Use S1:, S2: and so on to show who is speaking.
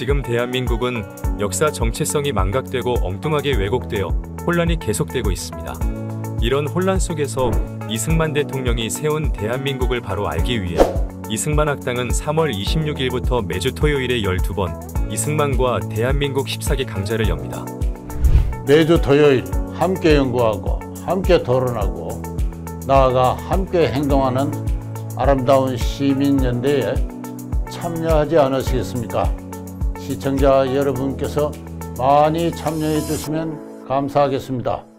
S1: 지금 대한민국은 역사 정체성이 망각되고 엉뚱하게 왜곡되어 혼란이 계속되고 있습니다. 이런 혼란 속에서 이승만 대통령이 세운 대한민국을 바로 알기 위해 이승만 학당은 3월 26일부터 매주 토요일에 12번 이승만과 대한민국 14기 강좌를 엽니다.
S2: 매주 토요일 함께 연구하고 함께 토론하고 나아가 함께 행동하는 아름다운 시민연대에 참여하지 않으시겠습니까? 시청자 여러분께서 많이 참여해 주시면 감사하겠습니다.